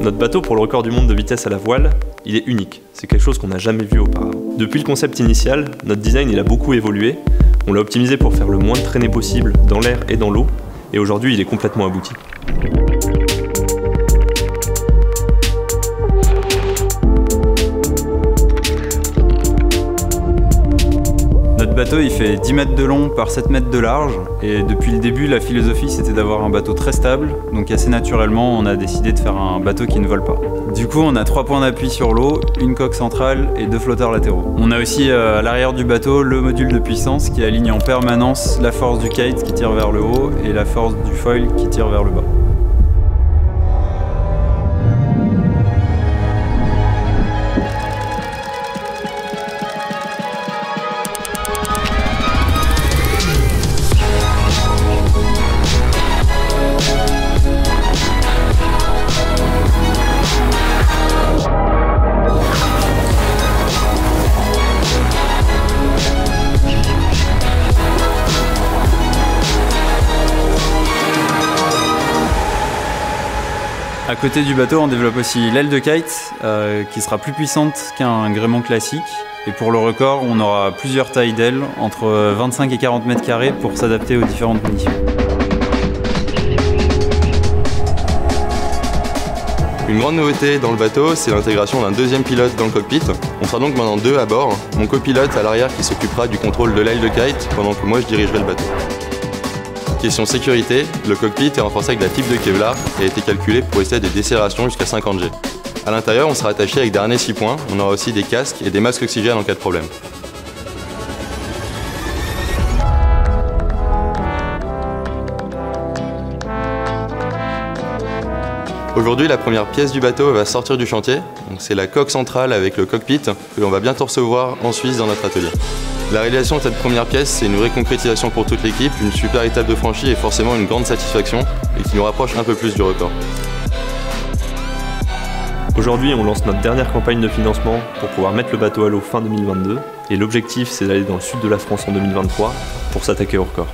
Notre bateau pour le record du monde de vitesse à la voile, il est unique. C'est quelque chose qu'on n'a jamais vu auparavant. Depuis le concept initial, notre design il a beaucoup évolué. On l'a optimisé pour faire le moins de traînées possible dans l'air et dans l'eau. Et aujourd'hui, il est complètement abouti. Bateau il fait 10 mètres de long par 7 mètres de large et depuis le début la philosophie c'était d'avoir un bateau très stable donc assez naturellement on a décidé de faire un bateau qui ne vole pas. Du coup on a trois points d'appui sur l'eau, une coque centrale et deux flotteurs latéraux. On a aussi euh, à l'arrière du bateau le module de puissance qui aligne en permanence la force du kite qui tire vers le haut et la force du foil qui tire vers le bas. À côté du bateau, on développe aussi l'aile de kite, euh, qui sera plus puissante qu'un gréement classique. Et pour le record, on aura plusieurs tailles d'ailes, entre 25 et 40 mètres carrés, pour s'adapter aux différentes conditions. Une grande nouveauté dans le bateau, c'est l'intégration d'un deuxième pilote dans le cockpit. On sera donc maintenant deux à bord. Mon copilote à l'arrière qui s'occupera du contrôle de l'aile de kite, pendant que moi je dirigerai le bateau. Question sécurité, le cockpit est renforcé avec la fibre de Kevlar et a été calculé pour à des décélérations jusqu'à 50 G. A l'intérieur, on sera attaché avec des harnais 6 points, on aura aussi des casques et des masques oxygène en cas de problème. Aujourd'hui, la première pièce du bateau va sortir du chantier. C'est la coque centrale avec le cockpit que l'on va bientôt recevoir en Suisse dans notre atelier. La réalisation de cette première pièce, c'est une vraie concrétisation pour toute l'équipe, une super étape de franchie et forcément une grande satisfaction et qui nous rapproche un peu plus du record. Aujourd'hui, on lance notre dernière campagne de financement pour pouvoir mettre le bateau à l'eau fin 2022 et l'objectif c'est d'aller dans le sud de la France en 2023 pour s'attaquer au record.